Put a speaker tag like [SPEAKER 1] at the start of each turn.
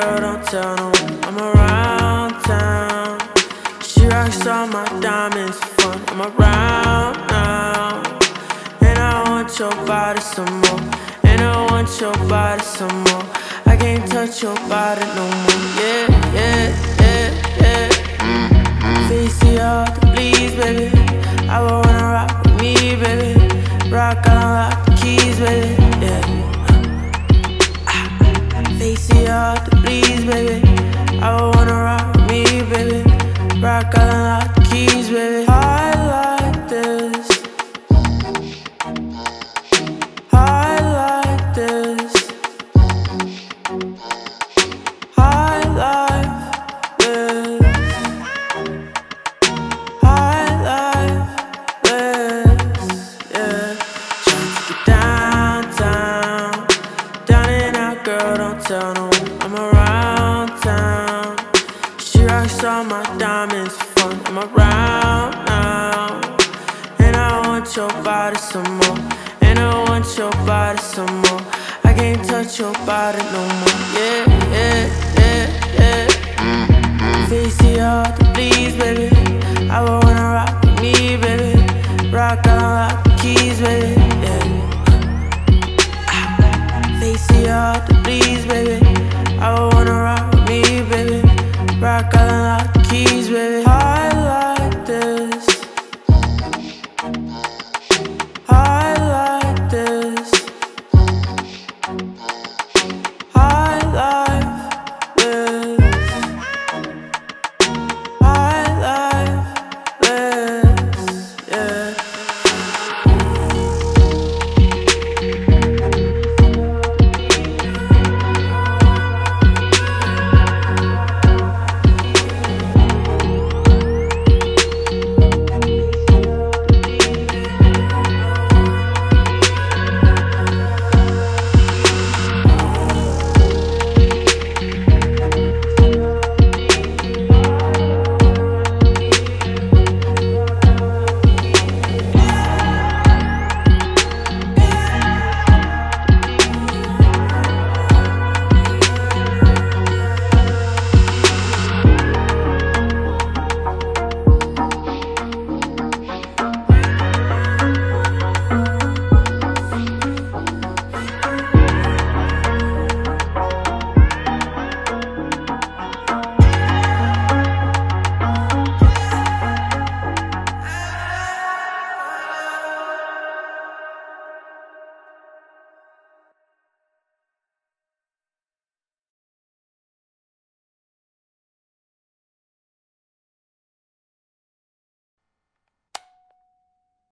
[SPEAKER 1] girl, don't tell no one. I'm around town. She rocks all my diamonds fun. I'm around now. And I want your body some more. And I want your body some more. I can't touch your body no more. Yeah, yeah, yeah, yeah. Mm -hmm. Face you all to please, baby. I wanna rock. She all my diamonds fun. I'm around now. And I want your body some more. And I want your body some more. I can't touch your body no more. Yeah, yeah, yeah, yeah. The altar, please, baby. I wanna rock with me, baby. Rock, I unlock the keys, baby. Yeah. Ah, face the altar, please, baby.